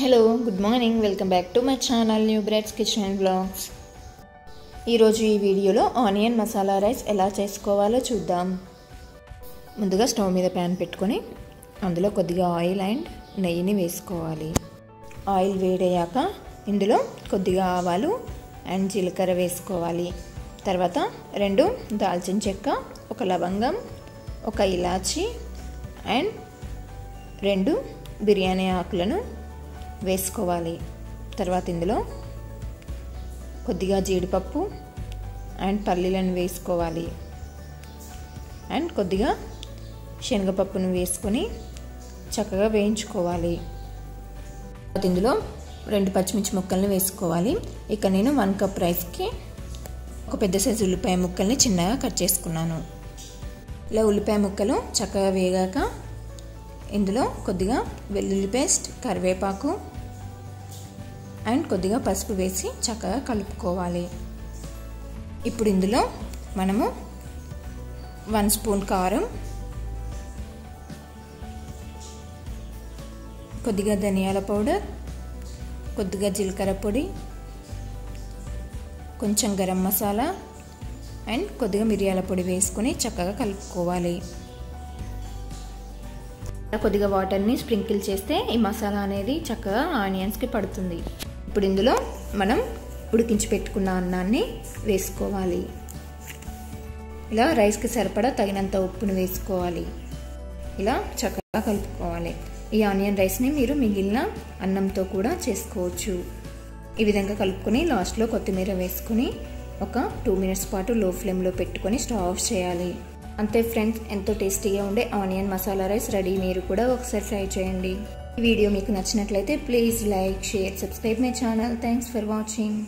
Hello good morning welcome back to my channel new breads kitchen and blogs ఈరోజు ఈ వీడియోలో onion masala rice ఎలా చేసుకోవాలో చూద్దాం. ముందుగా స్టవ్ మీద ప్యాన్ పెట్టుకొని అందులో కొద్దిగా ఆయిల్ అండ్ నెయ్యిని వేసుకోవాలి. ఆయిల్ వేడయ్యాక ఇందులో కొద్దిగా ఆవాలు అండ్ జీలకర్ర వేసుకోవాలి. తర్వాత రెండు దాల్చిన చెక్క ఒక లవంగం ఒక ఇలాచి అండ్ రెండు బిర్యానీ ఆకులను వేసుకోవాలి. తర్వాత ఇందులో కొద్దిగా జీడిపప్పు అండ్ పల్లీలను వేసుకోవాలి. అండ్ కొద్దిగా శనగపప్పును వేసుకొని చక్కగా వేయించుకోవాలి. తర్వాత ఇందులో రెండు పచ్చిమిర్చి ముక్కల్ని వేసుకోవాలి. ఇక నేను వన్ కప్ రైస్కి ఒక పెద్ద సైజు ఉల్లిపాయ ముక్కల్ని చిన్నగా కట్ చేసుకున్నాను. ఇలా ఉల్లిపాయ ముక్కలు చక్కగా వేగాక ఇందులో కొద్దిగా వెల్లుల్లి పేస్ట్ కరివేపాకు అండ్ కొద్దిగా పసుపు వేసి చక్కగా కలుపుకోవాలి. ఇప్పుడు ఇందులో మనము వన్ స్పూన్ కారం కొద్దిగా ధనియాల పౌడర్ కొద్దిగా జీలకర్ర పొడి కొంచెం గరం మసాలా అండ్ కొద్దిగా మిరియాల పొడి వేసుకొని చక్కగా కలుపుకోవాలి. కొద్దిగా వాటర్ని స్ప్రింకిల్ చేస్తే ఈ మసాలా అనేది చక్కగా ఆనియన్స్కి పడుతుంది. ఇప్పుడు ఇందులో మనం ఉడికించి పెట్టుకున్న అన్నాన్ని వేసుకోవాలి. ఇలా రైస్కి సరిపడా తగినంత ఉప్పును వేసుకోవాలి. ఇలా చక్కగా కలుపుకోవాలి. ఈ ఆనియన్ రైస్ని మీరు మిగిలిన అన్నంతో కూడా చేసుకోవచ్చు. ఈ విధంగా కలుపుకొని లాస్ట్లో కొత్తిమీర వేసుకొని ఒక టూ మినిట్స్ పాటు లో ఫ్లేమ్లో పెట్టుకొని స్టవ్ ఆఫ్ చేయాలి. అంతే ఫ్రెండ్స్ ఎంతో టేస్టీగా ఉండే ఆనియన్ మసాలా రైస్ రెడీ. మీరు కూడా ఒకసారి ట్రై చేయండి. ఈ వీడియో మీకు నచ్చినట్లయితే please like share subscribe my channel. Thanks for watching.